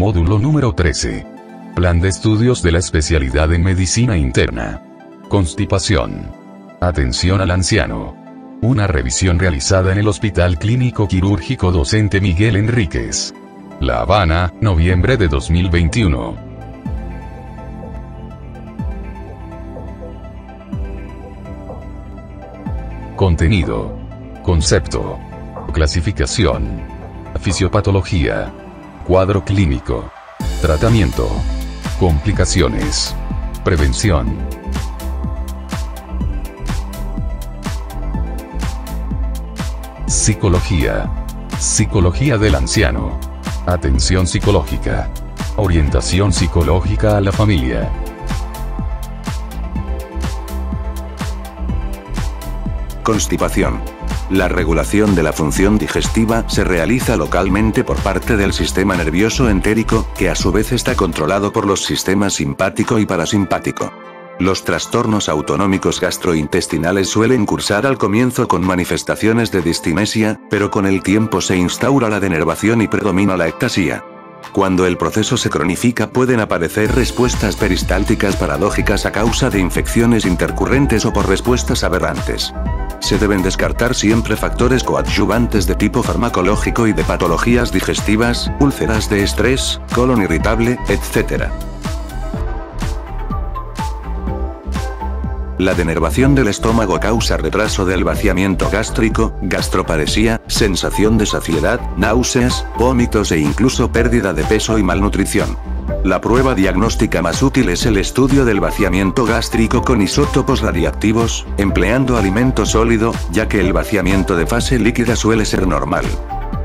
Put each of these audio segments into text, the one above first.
Módulo número 13. Plan de estudios de la especialidad en medicina interna. Constipación. Atención al anciano. Una revisión realizada en el Hospital Clínico Quirúrgico Docente Miguel Enríquez. La Habana, noviembre de 2021. Contenido. Concepto. Clasificación. Fisiopatología. Cuadro clínico. Tratamiento. Complicaciones. Prevención. Psicología. Psicología del anciano. Atención psicológica. Orientación psicológica a la familia. Constipación. La regulación de la función digestiva se realiza localmente por parte del sistema nervioso entérico, que a su vez está controlado por los sistemas simpático y parasimpático. Los trastornos autonómicos gastrointestinales suelen cursar al comienzo con manifestaciones de distinesia, pero con el tiempo se instaura la denervación y predomina la ectasía. Cuando el proceso se cronifica pueden aparecer respuestas peristálticas paradójicas a causa de infecciones intercurrentes o por respuestas aberrantes. Se deben descartar siempre factores coadyuvantes de tipo farmacológico y de patologías digestivas, úlceras de estrés, colon irritable, etc. La denervación del estómago causa retraso del vaciamiento gástrico, gastroparesía, sensación de saciedad, náuseas, vómitos e incluso pérdida de peso y malnutrición. La prueba diagnóstica más útil es el estudio del vaciamiento gástrico con isótopos radiactivos, empleando alimento sólido, ya que el vaciamiento de fase líquida suele ser normal.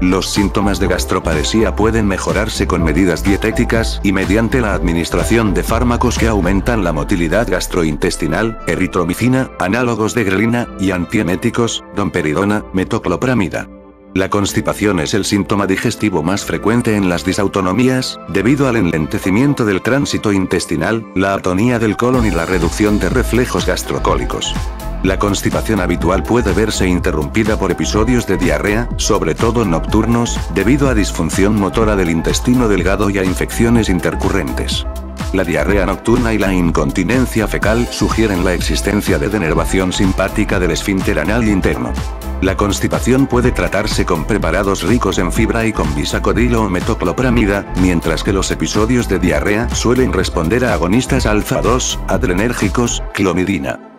Los síntomas de gastroparesía pueden mejorarse con medidas dietéticas y mediante la administración de fármacos que aumentan la motilidad gastrointestinal, eritromicina, análogos de grelina, y antieméticos, domperidona, metoclopramida. La constipación es el síntoma digestivo más frecuente en las disautonomías, debido al enlentecimiento del tránsito intestinal, la atonía del colon y la reducción de reflejos gastrocólicos. La constipación habitual puede verse interrumpida por episodios de diarrea, sobre todo nocturnos, debido a disfunción motora del intestino delgado y a infecciones intercurrentes. La diarrea nocturna y la incontinencia fecal sugieren la existencia de denervación simpática del esfínter anal interno. La constipación puede tratarse con preparados ricos en fibra y con bisacodilo o metoclopramida, mientras que los episodios de diarrea suelen responder a agonistas alfa-2, adrenérgicos, clomidina.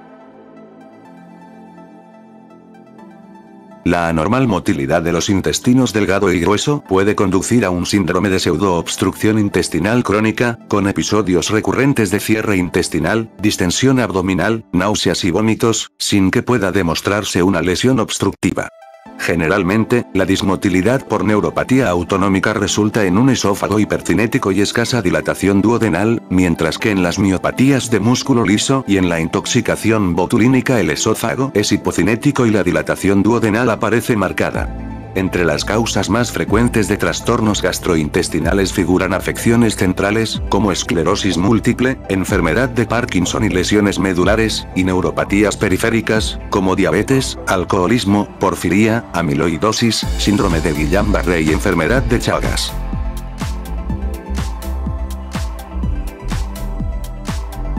La anormal motilidad de los intestinos delgado y grueso puede conducir a un síndrome de pseudoobstrucción intestinal crónica, con episodios recurrentes de cierre intestinal, distensión abdominal, náuseas y vómitos, sin que pueda demostrarse una lesión obstructiva. Generalmente, la dismotilidad por neuropatía autonómica resulta en un esófago hipercinético y escasa dilatación duodenal, mientras que en las miopatías de músculo liso y en la intoxicación botulínica el esófago es hipocinético y la dilatación duodenal aparece marcada. Entre las causas más frecuentes de trastornos gastrointestinales figuran afecciones centrales, como esclerosis múltiple, enfermedad de Parkinson y lesiones medulares, y neuropatías periféricas, como diabetes, alcoholismo, porfiría, amiloidosis, síndrome de Guillain-Barré y enfermedad de Chagas.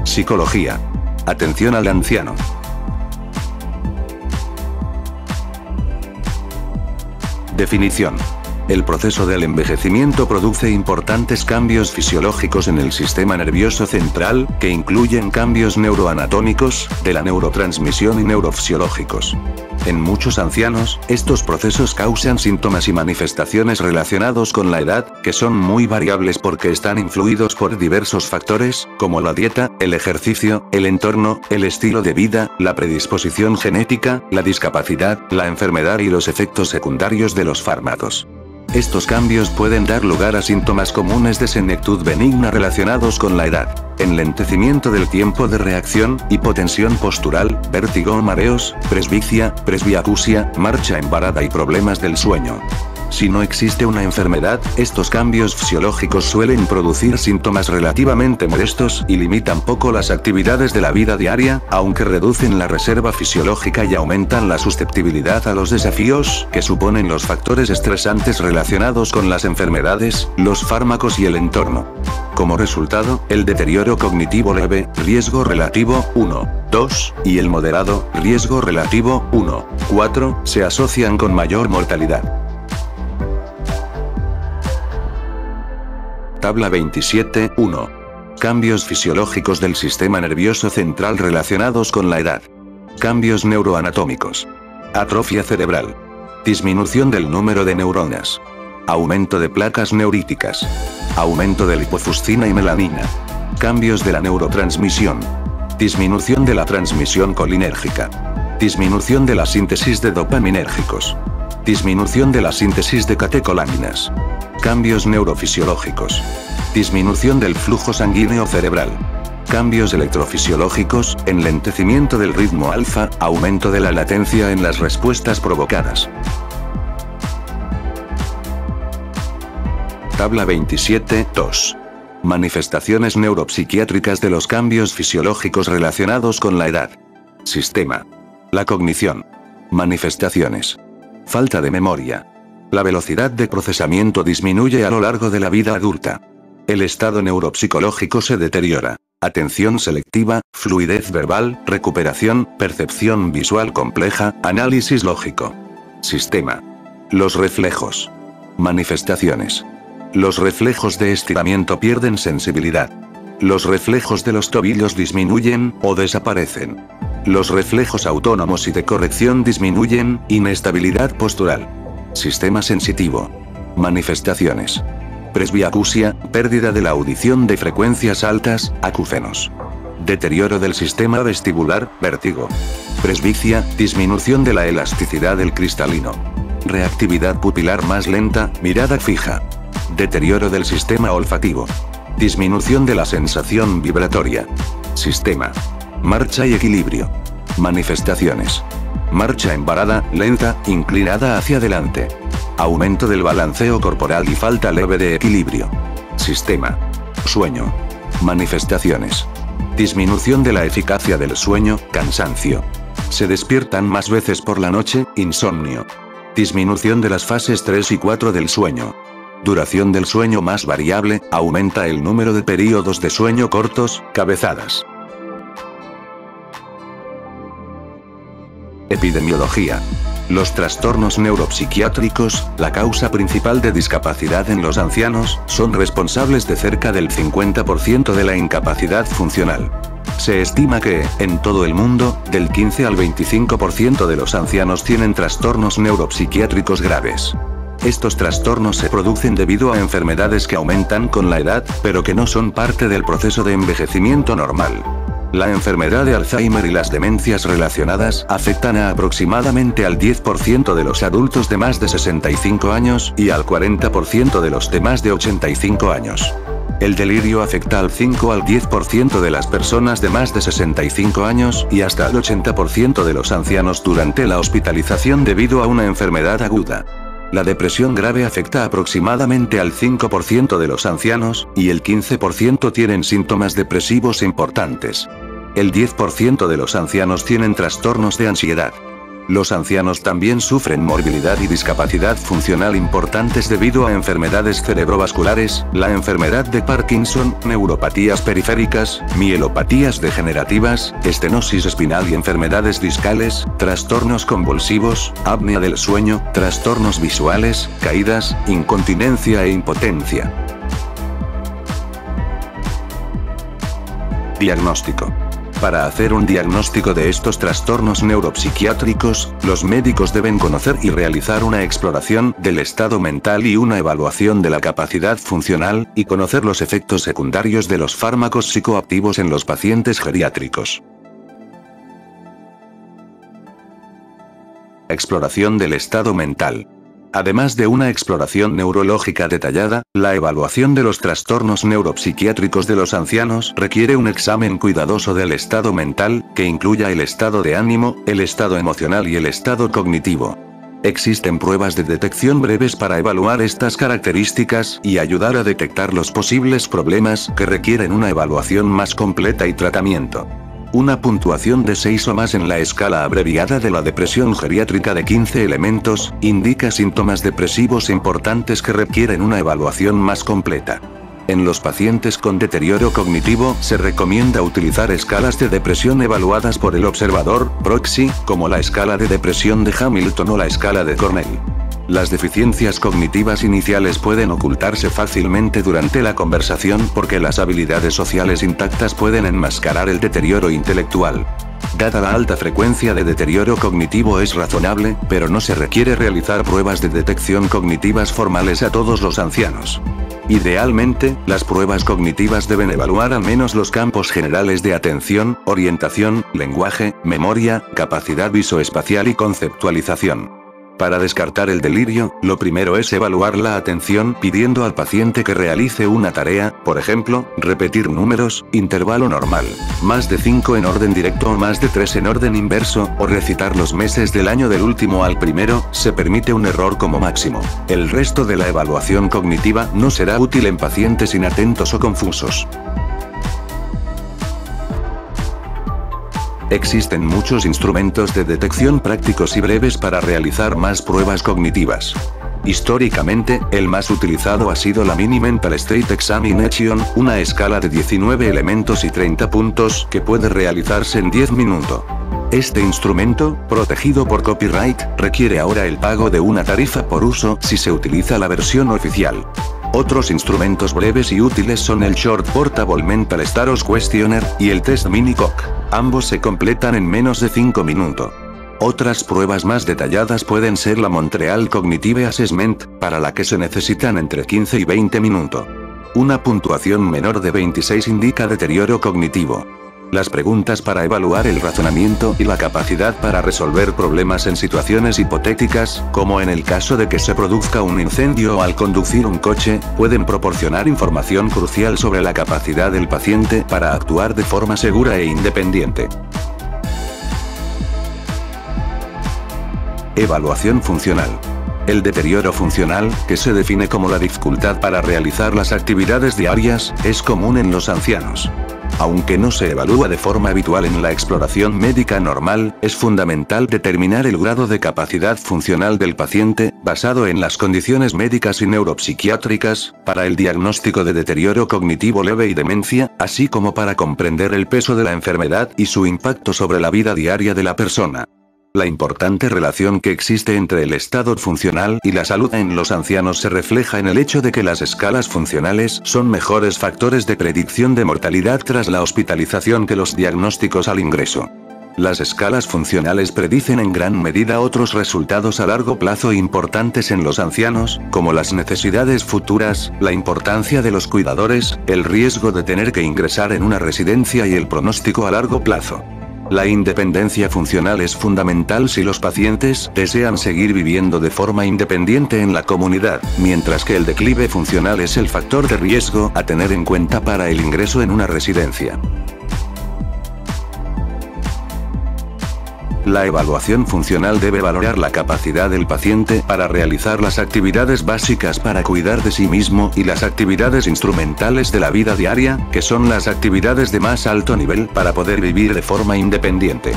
Psicología. Atención al anciano. Definición. El proceso del envejecimiento produce importantes cambios fisiológicos en el sistema nervioso central, que incluyen cambios neuroanatómicos, de la neurotransmisión y neurofisiológicos. En muchos ancianos, estos procesos causan síntomas y manifestaciones relacionados con la edad, que son muy variables porque están influidos por diversos factores, como la dieta, el ejercicio, el entorno, el estilo de vida, la predisposición genética, la discapacidad, la enfermedad y los efectos secundarios de los fármacos. Estos cambios pueden dar lugar a síntomas comunes de senectud benigna relacionados con la edad, enlentecimiento del tiempo de reacción, hipotensión postural, vértigo mareos, presbicia, presbiacusia, marcha embarada y problemas del sueño. Si no existe una enfermedad, estos cambios fisiológicos suelen producir síntomas relativamente molestos y limitan poco las actividades de la vida diaria, aunque reducen la reserva fisiológica y aumentan la susceptibilidad a los desafíos que suponen los factores estresantes relacionados con las enfermedades, los fármacos y el entorno. Como resultado, el deterioro cognitivo leve, riesgo relativo, 1, 2, y el moderado, riesgo relativo, 1, 4, se asocian con mayor mortalidad. Tabla 27, 1. Cambios fisiológicos del sistema nervioso central relacionados con la edad. Cambios neuroanatómicos. Atrofia cerebral. Disminución del número de neuronas. Aumento de placas neuríticas. Aumento de lipofuscina y melanina. Cambios de la neurotransmisión. Disminución de la transmisión colinérgica. Disminución de la síntesis de dopaminérgicos. Disminución de la síntesis de catecolaminas. Cambios neurofisiológicos. Disminución del flujo sanguíneo cerebral. Cambios electrofisiológicos, enlentecimiento del ritmo alfa, aumento de la latencia en las respuestas provocadas. Tabla 27, 2. Manifestaciones neuropsiquiátricas de los cambios fisiológicos relacionados con la edad. Sistema. La cognición. Manifestaciones. Falta de memoria. La velocidad de procesamiento disminuye a lo largo de la vida adulta. El estado neuropsicológico se deteriora. Atención selectiva, fluidez verbal, recuperación, percepción visual compleja, análisis lógico. Sistema. Los reflejos. Manifestaciones. Los reflejos de estiramiento pierden sensibilidad. Los reflejos de los tobillos disminuyen, o desaparecen. Los reflejos autónomos y de corrección disminuyen, inestabilidad postural. Sistema sensitivo. Manifestaciones. Presbiacusia, pérdida de la audición de frecuencias altas, acúfenos. Deterioro del sistema vestibular, vértigo. Presbicia, disminución de la elasticidad del cristalino. Reactividad pupilar más lenta, mirada fija. Deterioro del sistema olfativo. Disminución de la sensación vibratoria. Sistema. Marcha y equilibrio. Manifestaciones. Marcha embarada, lenta, inclinada hacia adelante. Aumento del balanceo corporal y falta leve de equilibrio. Sistema. Sueño. Manifestaciones. Disminución de la eficacia del sueño, cansancio. Se despiertan más veces por la noche, insomnio. Disminución de las fases 3 y 4 del sueño. Duración del sueño más variable, aumenta el número de períodos de sueño cortos, cabezadas. Epidemiología. Los trastornos neuropsiquiátricos, la causa principal de discapacidad en los ancianos, son responsables de cerca del 50% de la incapacidad funcional. Se estima que, en todo el mundo, del 15 al 25% de los ancianos tienen trastornos neuropsiquiátricos graves. Estos trastornos se producen debido a enfermedades que aumentan con la edad, pero que no son parte del proceso de envejecimiento normal. La enfermedad de Alzheimer y las demencias relacionadas afectan a aproximadamente al 10% de los adultos de más de 65 años y al 40% de los de más de 85 años. El delirio afecta al 5 al 10% de las personas de más de 65 años y hasta al 80% de los ancianos durante la hospitalización debido a una enfermedad aguda. La depresión grave afecta aproximadamente al 5% de los ancianos, y el 15% tienen síntomas depresivos importantes. El 10% de los ancianos tienen trastornos de ansiedad. Los ancianos también sufren morbilidad y discapacidad funcional importantes debido a enfermedades cerebrovasculares, la enfermedad de Parkinson, neuropatías periféricas, mielopatías degenerativas, estenosis espinal y enfermedades discales, trastornos convulsivos, apnea del sueño, trastornos visuales, caídas, incontinencia e impotencia. Diagnóstico. Para hacer un diagnóstico de estos trastornos neuropsiquiátricos, los médicos deben conocer y realizar una exploración del estado mental y una evaluación de la capacidad funcional, y conocer los efectos secundarios de los fármacos psicoactivos en los pacientes geriátricos. Exploración del estado mental. Además de una exploración neurológica detallada, la evaluación de los trastornos neuropsiquiátricos de los ancianos requiere un examen cuidadoso del estado mental, que incluya el estado de ánimo, el estado emocional y el estado cognitivo. Existen pruebas de detección breves para evaluar estas características y ayudar a detectar los posibles problemas que requieren una evaluación más completa y tratamiento. Una puntuación de 6 o más en la escala abreviada de la depresión geriátrica de 15 elementos, indica síntomas depresivos importantes que requieren una evaluación más completa. En los pacientes con deterioro cognitivo, se recomienda utilizar escalas de depresión evaluadas por el observador, proxy, como la escala de depresión de Hamilton o la escala de Cornell. Las deficiencias cognitivas iniciales pueden ocultarse fácilmente durante la conversación porque las habilidades sociales intactas pueden enmascarar el deterioro intelectual. Dada la alta frecuencia de deterioro cognitivo es razonable, pero no se requiere realizar pruebas de detección cognitivas formales a todos los ancianos. Idealmente, las pruebas cognitivas deben evaluar al menos los campos generales de atención, orientación, lenguaje, memoria, capacidad visoespacial y conceptualización. Para descartar el delirio, lo primero es evaluar la atención pidiendo al paciente que realice una tarea, por ejemplo, repetir números, intervalo normal, más de 5 en orden directo o más de 3 en orden inverso, o recitar los meses del año del último al primero, se permite un error como máximo. El resto de la evaluación cognitiva no será útil en pacientes inatentos o confusos. Existen muchos instrumentos de detección prácticos y breves para realizar más pruebas cognitivas. Históricamente, el más utilizado ha sido la Mini Mental State Examination, una escala de 19 elementos y 30 puntos que puede realizarse en 10 minutos. Este instrumento, protegido por copyright, requiere ahora el pago de una tarifa por uso si se utiliza la versión oficial. Otros instrumentos breves y útiles son el Short Portable Mental Status Questionnaire y el Test Mini Cock. Ambos se completan en menos de 5 minutos. Otras pruebas más detalladas pueden ser la Montreal Cognitive Assessment, para la que se necesitan entre 15 y 20 minutos. Una puntuación menor de 26 indica deterioro cognitivo. Las preguntas para evaluar el razonamiento y la capacidad para resolver problemas en situaciones hipotéticas, como en el caso de que se produzca un incendio o al conducir un coche, pueden proporcionar información crucial sobre la capacidad del paciente para actuar de forma segura e independiente. Evaluación funcional. El deterioro funcional, que se define como la dificultad para realizar las actividades diarias, es común en los ancianos. Aunque no se evalúa de forma habitual en la exploración médica normal, es fundamental determinar el grado de capacidad funcional del paciente, basado en las condiciones médicas y neuropsiquiátricas, para el diagnóstico de deterioro cognitivo leve y demencia, así como para comprender el peso de la enfermedad y su impacto sobre la vida diaria de la persona. La importante relación que existe entre el estado funcional y la salud en los ancianos se refleja en el hecho de que las escalas funcionales son mejores factores de predicción de mortalidad tras la hospitalización que los diagnósticos al ingreso. Las escalas funcionales predicen en gran medida otros resultados a largo plazo importantes en los ancianos, como las necesidades futuras, la importancia de los cuidadores, el riesgo de tener que ingresar en una residencia y el pronóstico a largo plazo. La independencia funcional es fundamental si los pacientes desean seguir viviendo de forma independiente en la comunidad, mientras que el declive funcional es el factor de riesgo a tener en cuenta para el ingreso en una residencia. La evaluación funcional debe valorar la capacidad del paciente para realizar las actividades básicas para cuidar de sí mismo y las actividades instrumentales de la vida diaria, que son las actividades de más alto nivel para poder vivir de forma independiente.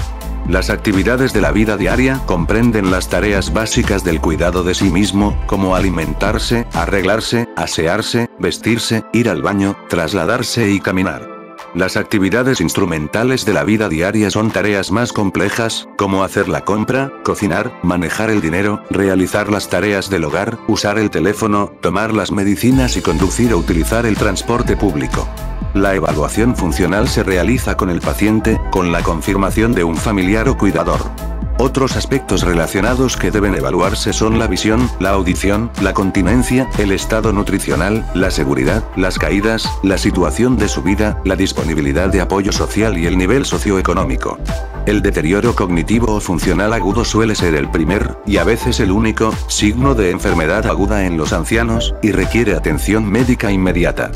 Las actividades de la vida diaria comprenden las tareas básicas del cuidado de sí mismo, como alimentarse, arreglarse, asearse, vestirse, ir al baño, trasladarse y caminar. Las actividades instrumentales de la vida diaria son tareas más complejas, como hacer la compra, cocinar, manejar el dinero, realizar las tareas del hogar, usar el teléfono, tomar las medicinas y conducir o utilizar el transporte público. La evaluación funcional se realiza con el paciente, con la confirmación de un familiar o cuidador. Otros aspectos relacionados que deben evaluarse son la visión, la audición, la continencia, el estado nutricional, la seguridad, las caídas, la situación de su vida, la disponibilidad de apoyo social y el nivel socioeconómico. El deterioro cognitivo o funcional agudo suele ser el primer, y a veces el único, signo de enfermedad aguda en los ancianos, y requiere atención médica inmediata.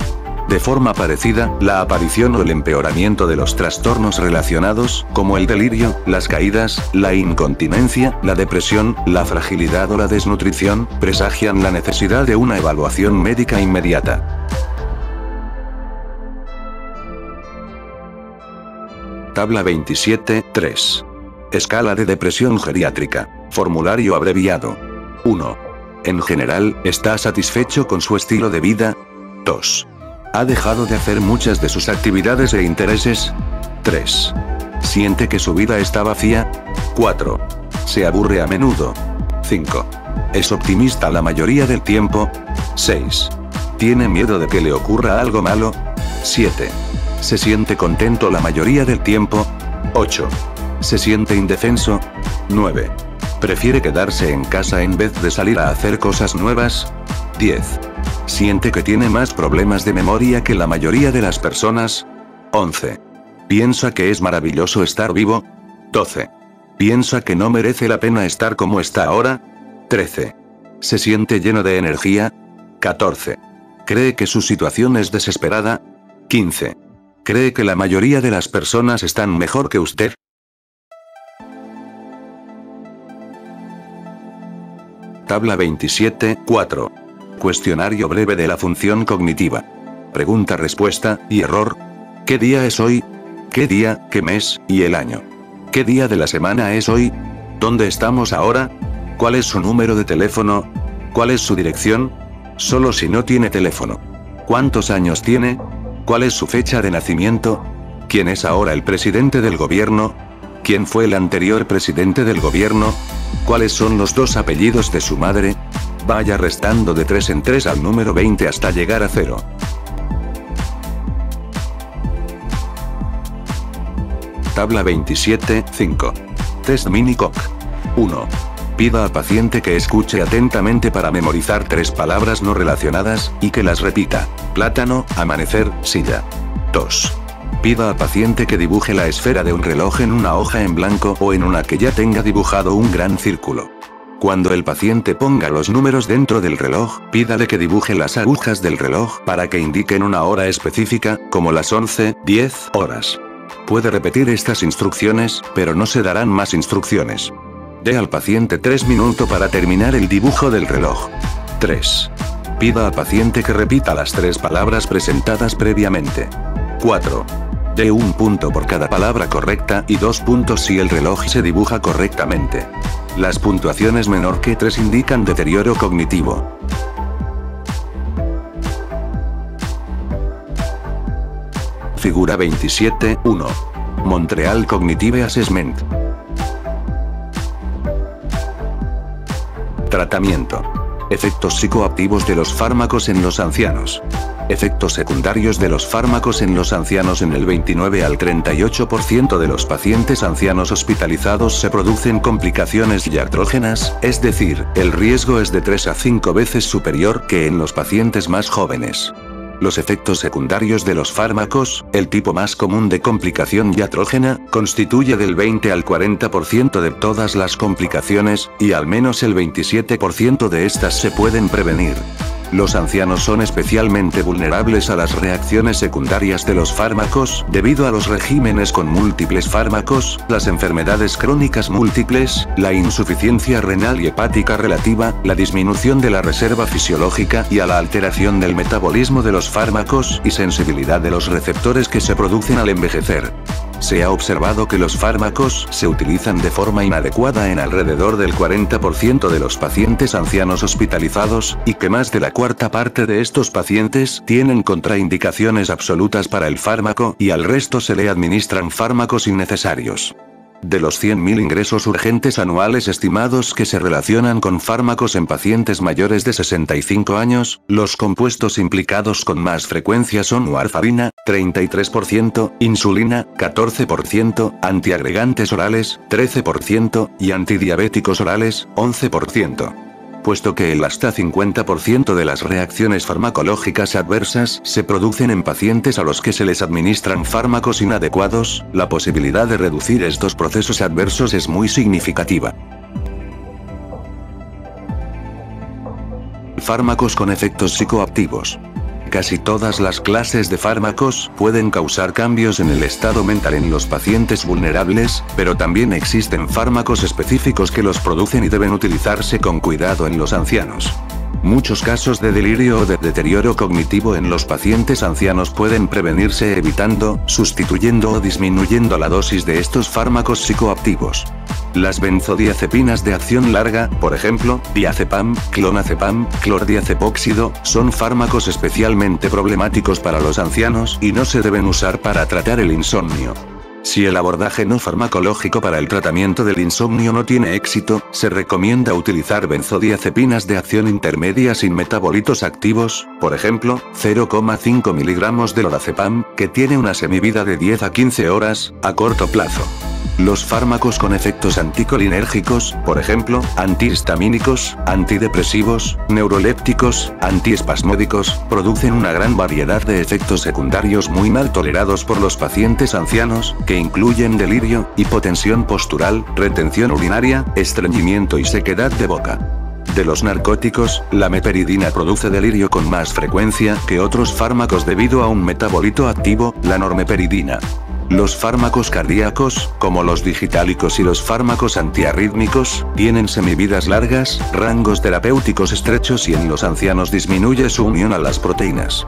De forma parecida, la aparición o el empeoramiento de los trastornos relacionados, como el delirio, las caídas, la incontinencia, la depresión, la fragilidad o la desnutrición, presagian la necesidad de una evaluación médica inmediata. Tabla 27, 3. Escala de depresión geriátrica. Formulario abreviado. 1. En general, ¿está satisfecho con su estilo de vida? 2. ¿Ha dejado de hacer muchas de sus actividades e intereses? 3. ¿Siente que su vida está vacía? 4. ¿Se aburre a menudo? 5. ¿Es optimista la mayoría del tiempo? 6. ¿Tiene miedo de que le ocurra algo malo? 7. ¿Se siente contento la mayoría del tiempo? 8. ¿Se siente indefenso? 9. ¿Prefiere quedarse en casa en vez de salir a hacer cosas nuevas? 10. ¿Siente que tiene más problemas de memoria que la mayoría de las personas? 11. ¿Piensa que es maravilloso estar vivo? 12. ¿Piensa que no merece la pena estar como está ahora? 13. ¿Se siente lleno de energía? 14. ¿Cree que su situación es desesperada? 15. ¿Cree que la mayoría de las personas están mejor que usted? Tabla 27, 4. Cuestionario breve de la función cognitiva. Pregunta-respuesta, y error. ¿Qué día es hoy? ¿Qué día, qué mes, y el año? ¿Qué día de la semana es hoy? ¿Dónde estamos ahora? ¿Cuál es su número de teléfono? ¿Cuál es su dirección? Solo si no tiene teléfono. ¿Cuántos años tiene? ¿Cuál es su fecha de nacimiento? ¿Quién es ahora el presidente del gobierno? ¿Quién fue el anterior presidente del gobierno? ¿Cuáles son los dos apellidos de su madre? Vaya restando de 3 en 3 al número 20 hasta llegar a 0. Tabla 27, 5. Test Minicock. 1. Pida al paciente que escuche atentamente para memorizar tres palabras no relacionadas, y que las repita. Plátano, amanecer, silla. 2. Pida al paciente que dibuje la esfera de un reloj en una hoja en blanco o en una que ya tenga dibujado un gran círculo. Cuando el paciente ponga los números dentro del reloj, pídale que dibuje las agujas del reloj para que indiquen una hora específica, como las 11, 10 horas. Puede repetir estas instrucciones, pero no se darán más instrucciones. Dé al paciente 3 minutos para terminar el dibujo del reloj. 3. Pida al paciente que repita las tres palabras presentadas previamente. 4. De un punto por cada palabra correcta y dos puntos si el reloj se dibuja correctamente. Las puntuaciones menor que 3 indican deterioro cognitivo. Figura 27, 1. Montreal Cognitive Assessment. Tratamiento. Efectos psicoactivos de los fármacos en los ancianos. Efectos secundarios de los fármacos en los ancianos En el 29 al 38% de los pacientes ancianos hospitalizados se producen complicaciones iatrógenas, es decir, el riesgo es de 3 a 5 veces superior que en los pacientes más jóvenes. Los efectos secundarios de los fármacos, el tipo más común de complicación iatrógena, constituye del 20 al 40% de todas las complicaciones, y al menos el 27% de estas se pueden prevenir. Los ancianos son especialmente vulnerables a las reacciones secundarias de los fármacos, debido a los regímenes con múltiples fármacos, las enfermedades crónicas múltiples, la insuficiencia renal y hepática relativa, la disminución de la reserva fisiológica y a la alteración del metabolismo de los fármacos y sensibilidad de los receptores que se producen al envejecer. Se ha observado que los fármacos se utilizan de forma inadecuada en alrededor del 40% de los pacientes ancianos hospitalizados, y que más de la cuarta parte de estos pacientes tienen contraindicaciones absolutas para el fármaco y al resto se le administran fármacos innecesarios. De los 100.000 ingresos urgentes anuales estimados que se relacionan con fármacos en pacientes mayores de 65 años, los compuestos implicados con más frecuencia son warfarina, 33%, insulina, 14%, antiagregantes orales, 13%, y antidiabéticos orales, 11% puesto que el hasta 50% de las reacciones farmacológicas adversas se producen en pacientes a los que se les administran fármacos inadecuados, la posibilidad de reducir estos procesos adversos es muy significativa. Fármacos con efectos psicoactivos. Casi todas las clases de fármacos pueden causar cambios en el estado mental en los pacientes vulnerables, pero también existen fármacos específicos que los producen y deben utilizarse con cuidado en los ancianos. Muchos casos de delirio o de deterioro cognitivo en los pacientes ancianos pueden prevenirse evitando, sustituyendo o disminuyendo la dosis de estos fármacos psicoactivos. Las benzodiazepinas de acción larga, por ejemplo, diazepam, clonazepam, clordiazepóxido, son fármacos especialmente problemáticos para los ancianos y no se deben usar para tratar el insomnio. Si el abordaje no farmacológico para el tratamiento del insomnio no tiene éxito, se recomienda utilizar benzodiazepinas de acción intermedia sin metabolitos activos, por ejemplo, 0,5 miligramos de lorazepam, que tiene una semivida de 10 a 15 horas, a corto plazo. Los fármacos con efectos anticolinérgicos, por ejemplo, antihistamínicos, antidepresivos, neurolépticos, antiespasmódicos, producen una gran variedad de efectos secundarios muy mal tolerados por los pacientes ancianos, que incluyen delirio, hipotensión postural, retención urinaria, estreñimiento y sequedad de boca. De los narcóticos, la meperidina produce delirio con más frecuencia que otros fármacos debido a un metabolito activo, la normeperidina. Los fármacos cardíacos, como los digitálicos y los fármacos antiarrítmicos, tienen semividas largas, rangos terapéuticos estrechos y en los ancianos disminuye su unión a las proteínas.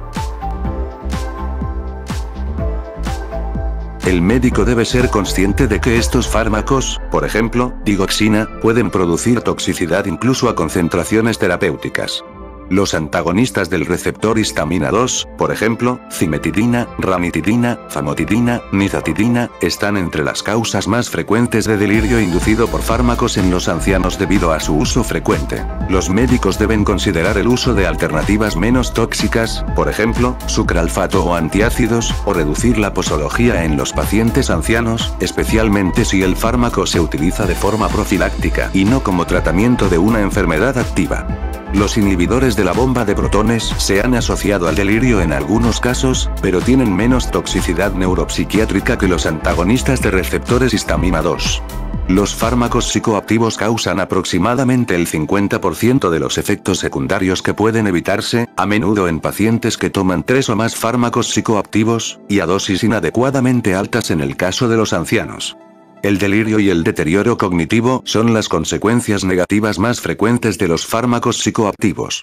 El médico debe ser consciente de que estos fármacos, por ejemplo, digoxina, pueden producir toxicidad incluso a concentraciones terapéuticas. Los antagonistas del receptor histamina 2, por ejemplo, cimetidina, ranitidina, famotidina, nizatidina, están entre las causas más frecuentes de delirio inducido por fármacos en los ancianos debido a su uso frecuente. Los médicos deben considerar el uso de alternativas menos tóxicas, por ejemplo, sucralfato o antiácidos, o reducir la posología en los pacientes ancianos, especialmente si el fármaco se utiliza de forma profiláctica y no como tratamiento de una enfermedad activa. Los inhibidores de la bomba de protones se han asociado al delirio en algunos casos, pero tienen menos toxicidad neuropsiquiátrica que los antagonistas de receptores histamina 2. Los fármacos psicoactivos causan aproximadamente el 50% de los efectos secundarios que pueden evitarse, a menudo en pacientes que toman tres o más fármacos psicoactivos, y a dosis inadecuadamente altas en el caso de los ancianos. El delirio y el deterioro cognitivo son las consecuencias negativas más frecuentes de los fármacos psicoactivos.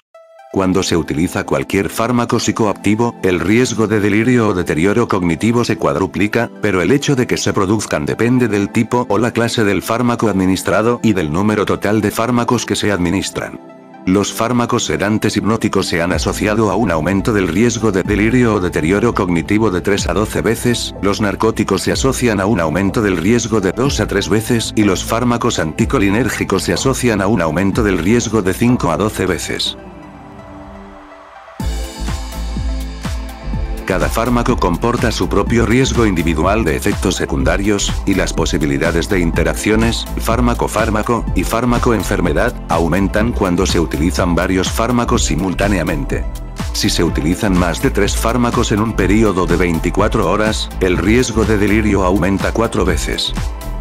Cuando se utiliza cualquier fármaco psicoactivo, el riesgo de delirio o deterioro cognitivo se cuadruplica, pero el hecho de que se produzcan depende del tipo o la clase del fármaco administrado y del número total de fármacos que se administran. Los fármacos sedantes hipnóticos se han asociado a un aumento del riesgo de delirio o deterioro cognitivo de 3 a 12 veces, los narcóticos se asocian a un aumento del riesgo de 2 a 3 veces y los fármacos anticolinérgicos se asocian a un aumento del riesgo de 5 a 12 veces. Cada fármaco comporta su propio riesgo individual de efectos secundarios, y las posibilidades de interacciones, fármaco-fármaco, y fármaco-enfermedad, aumentan cuando se utilizan varios fármacos simultáneamente. Si se utilizan más de tres fármacos en un periodo de 24 horas, el riesgo de delirio aumenta cuatro veces.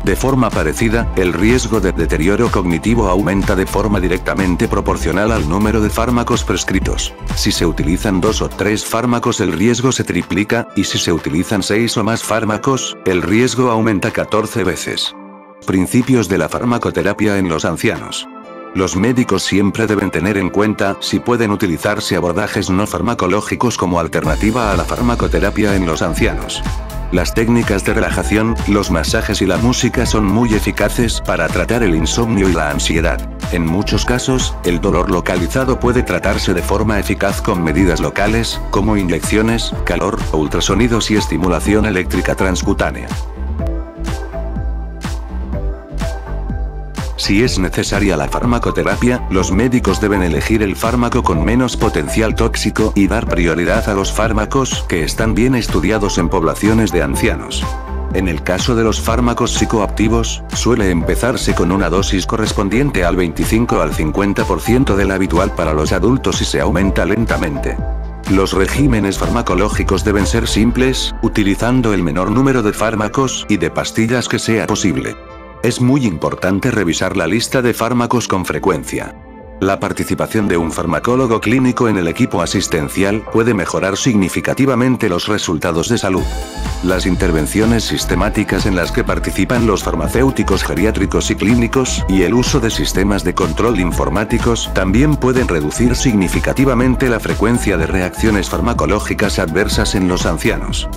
De forma parecida, el riesgo de deterioro cognitivo aumenta de forma directamente proporcional al número de fármacos prescritos. Si se utilizan dos o tres fármacos el riesgo se triplica, y si se utilizan seis o más fármacos, el riesgo aumenta 14 veces. Principios de la farmacoterapia en los ancianos. Los médicos siempre deben tener en cuenta si pueden utilizarse abordajes no farmacológicos como alternativa a la farmacoterapia en los ancianos. Las técnicas de relajación, los masajes y la música son muy eficaces para tratar el insomnio y la ansiedad. En muchos casos, el dolor localizado puede tratarse de forma eficaz con medidas locales, como inyecciones, calor, ultrasonidos y estimulación eléctrica transcutánea. Si es necesaria la farmacoterapia, los médicos deben elegir el fármaco con menos potencial tóxico y dar prioridad a los fármacos que están bien estudiados en poblaciones de ancianos. En el caso de los fármacos psicoactivos, suele empezarse con una dosis correspondiente al 25 al 50% del habitual para los adultos y se aumenta lentamente. Los regímenes farmacológicos deben ser simples, utilizando el menor número de fármacos y de pastillas que sea posible. Es muy importante revisar la lista de fármacos con frecuencia. La participación de un farmacólogo clínico en el equipo asistencial puede mejorar significativamente los resultados de salud. Las intervenciones sistemáticas en las que participan los farmacéuticos geriátricos y clínicos, y el uso de sistemas de control informáticos, también pueden reducir significativamente la frecuencia de reacciones farmacológicas adversas en los ancianos.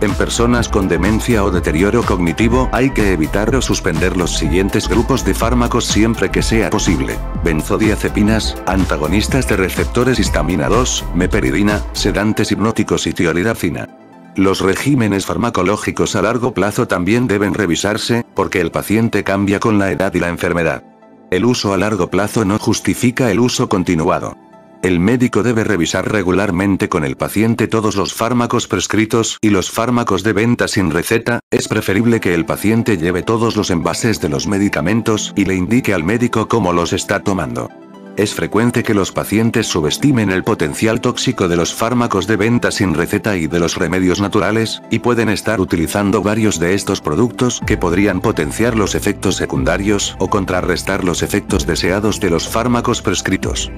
En personas con demencia o deterioro cognitivo hay que evitar o suspender los siguientes grupos de fármacos siempre que sea posible. Benzodiazepinas, antagonistas de receptores histamina 2, meperidina, sedantes hipnóticos y tiolidacina. Los regímenes farmacológicos a largo plazo también deben revisarse, porque el paciente cambia con la edad y la enfermedad. El uso a largo plazo no justifica el uso continuado. El médico debe revisar regularmente con el paciente todos los fármacos prescritos y los fármacos de venta sin receta, es preferible que el paciente lleve todos los envases de los medicamentos y le indique al médico cómo los está tomando. Es frecuente que los pacientes subestimen el potencial tóxico de los fármacos de venta sin receta y de los remedios naturales, y pueden estar utilizando varios de estos productos que podrían potenciar los efectos secundarios o contrarrestar los efectos deseados de los fármacos prescritos.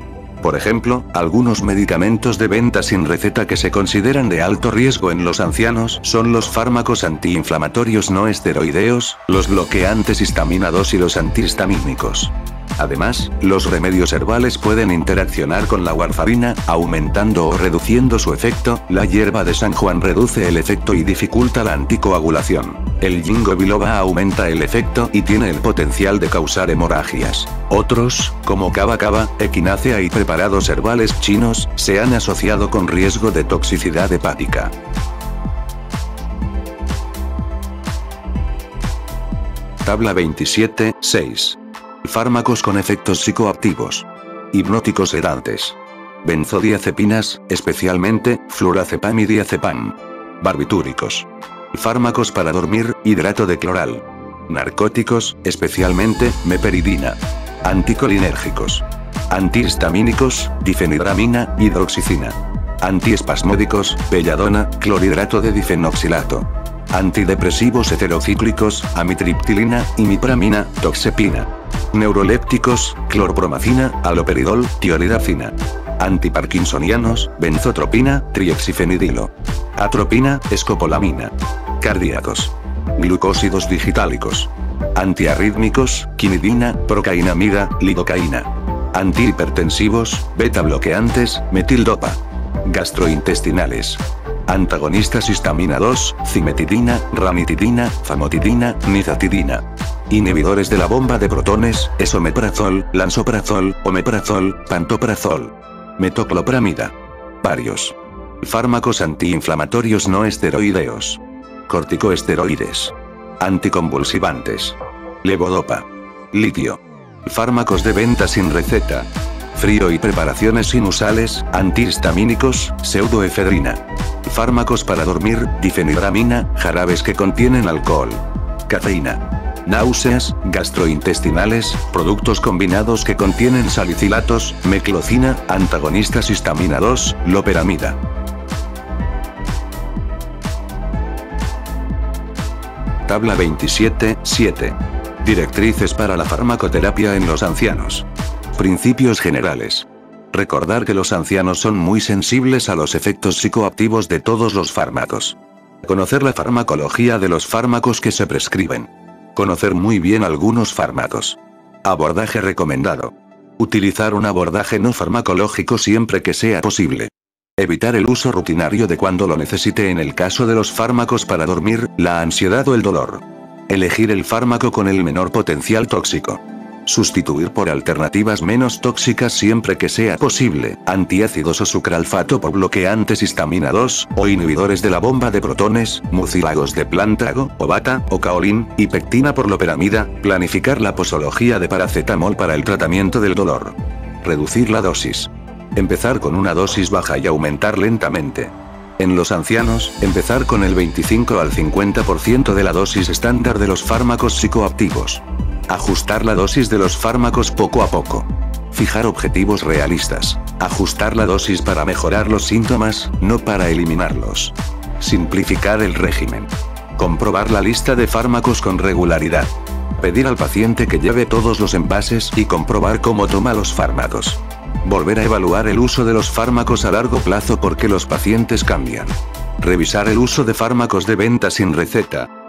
Por ejemplo, algunos medicamentos de venta sin receta que se consideran de alto riesgo en los ancianos son los fármacos antiinflamatorios no esteroideos, los bloqueantes histamina 2 y los antihistamínicos. Además, los remedios herbales pueden interaccionar con la warfarina, aumentando o reduciendo su efecto, la hierba de San Juan reduce el efecto y dificulta la anticoagulación. El ginkgo biloba aumenta el efecto y tiene el potencial de causar hemorragias. Otros, como cava cava, equinácea y preparados herbales chinos, se han asociado con riesgo de toxicidad hepática. Tabla 27, 6. Fármacos con efectos psicoactivos. Hipnóticos sedantes. Benzodiazepinas, especialmente, flurazepam y diazepam. Barbitúricos. Fármacos para dormir, hidrato de cloral. Narcóticos, especialmente, meperidina. Anticolinérgicos. Antihistamínicos, difenidramina, hidroxicina. Antiespasmódicos, belladona, clorhidrato de difenoxilato. Antidepresivos heterocíclicos, amitriptilina, imipramina, toxepina. Neurolépticos, clorpromacina, aloperidol, tiolidacina. Antiparkinsonianos, benzotropina, triexifenidilo. Atropina, escopolamina. Cardíacos. Glucósidos digitálicos. Antiarrítmicos, quinidina, procainamida, lidocaína. Antihipertensivos, beta bloqueantes, metildopa. Gastrointestinales. Antagonistas histamina 2, cimetidina, ranitidina, famotidina, nizatidina. Inhibidores de la bomba de protones, esomeprazol, lansoprazol, omeprazol, pantoprazol. Metoclopramida. Varios. Fármacos antiinflamatorios no esteroideos. Corticoesteroides. Anticonvulsivantes. Levodopa. Litio. Fármacos de venta sin receta. Frío y preparaciones inusales, antihistamínicos, pseudoefedrina. Fármacos para dormir, difenidramina, jarabes que contienen alcohol. Cafeína. Náuseas, gastrointestinales, productos combinados que contienen salicilatos, meclocina, antagonistas histamina 2, loperamida. Tabla 27, 7. Directrices para la farmacoterapia en los ancianos. Principios generales. Recordar que los ancianos son muy sensibles a los efectos psicoactivos de todos los fármacos. Conocer la farmacología de los fármacos que se prescriben. Conocer muy bien algunos fármacos. Abordaje recomendado. Utilizar un abordaje no farmacológico siempre que sea posible. Evitar el uso rutinario de cuando lo necesite en el caso de los fármacos para dormir, la ansiedad o el dolor. Elegir el fármaco con el menor potencial tóxico. Sustituir por alternativas menos tóxicas siempre que sea posible, antiácidos o sucralfato por bloqueantes histamina 2, o inhibidores de la bomba de protones, mucílagos de plántago, o bata, o caolín, y pectina por loperamida, planificar la posología de paracetamol para el tratamiento del dolor. Reducir la dosis. Empezar con una dosis baja y aumentar lentamente. En los ancianos, empezar con el 25 al 50% de la dosis estándar de los fármacos psicoactivos. Ajustar la dosis de los fármacos poco a poco. Fijar objetivos realistas. Ajustar la dosis para mejorar los síntomas, no para eliminarlos. Simplificar el régimen. Comprobar la lista de fármacos con regularidad. Pedir al paciente que lleve todos los envases y comprobar cómo toma los fármacos. Volver a evaluar el uso de los fármacos a largo plazo porque los pacientes cambian. Revisar el uso de fármacos de venta sin receta,